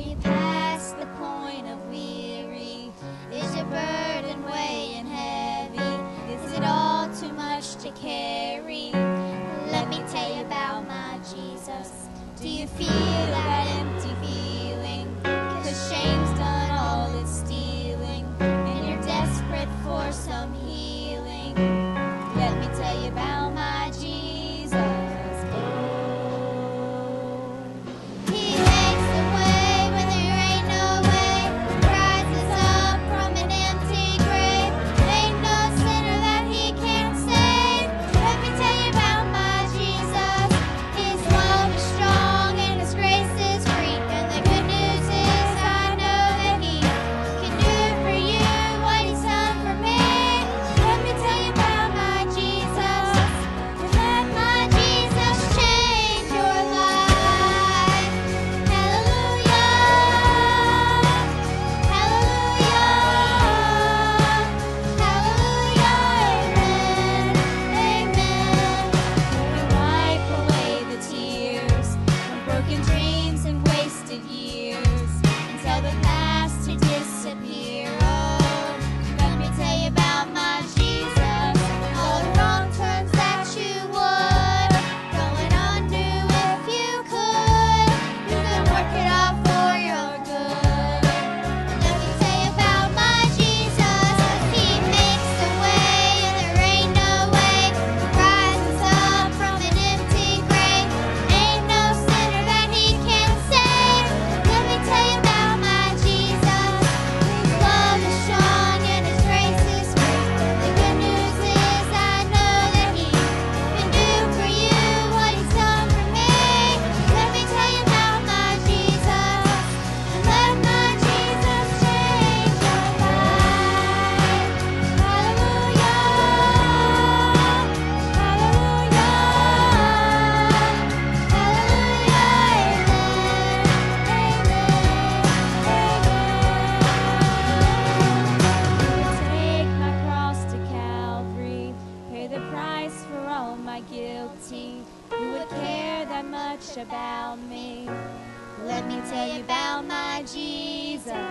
you the point of weary? Is your burden weighing heavy? Is it all too much to carry? Let me tell you about my Jesus. Do you feel that empty shame's done all its stealing, and you're desperate for some healing. Guilty. Who would care that much about me? Let me tell you about my Jesus.